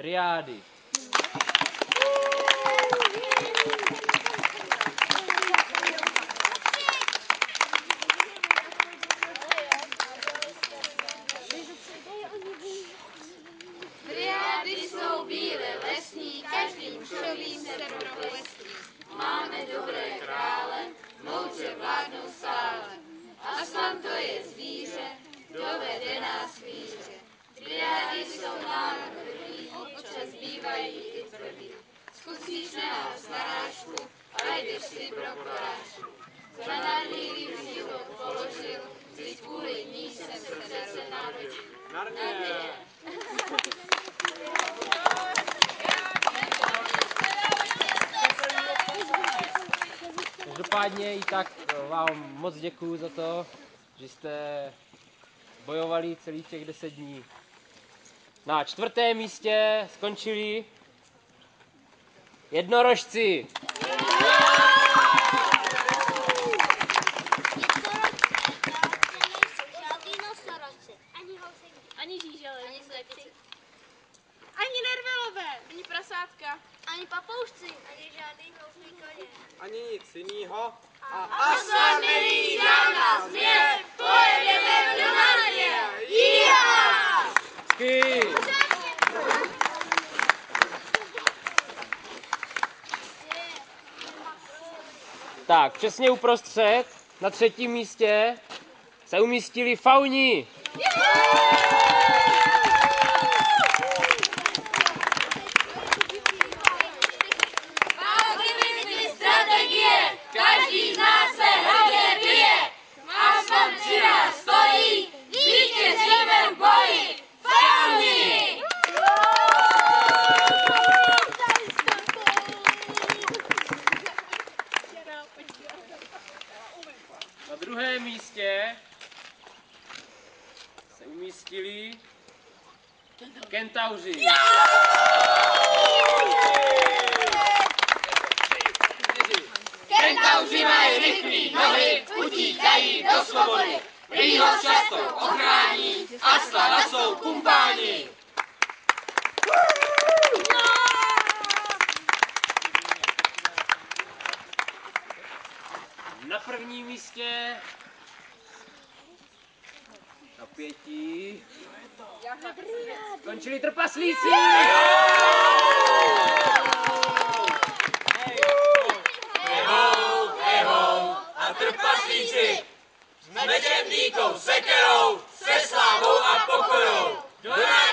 Driády. Driády jsou bílé lesní, každým šovým se proplesní. A jdeš si pro porážku. Za nadlivý život položil, vždyť kvůli ní jsem se přece narodil. Narnie. Každopádně i tak vám moc děkuju za to, že jste bojovali celých těch deset dní. Na čtvrtém místě skončili jednorožci. Ani žížely. Ani slepici. Ani nervelové. Ani prasátka. Ani papoušci. Ani žádný hloupý koně. Ani nic jinýho. A Aslan nevydá nás mě, pojedeme do Marnie. Jíha! Hezky. Tak, přesně uprostřed, na třetím místě, se umístili fauni. Aktivity, druhém místě se umístili kentauři. Kentauři mají rychlý nohy, utíkají do svobody. Prý ho často ochrání, Aslana jsou kumpáni. Na prvním místě na pěti skončili trpaslíci. a trpaslíci s mečem, dýkou, sekerou, se slávou a pokorou. Do nás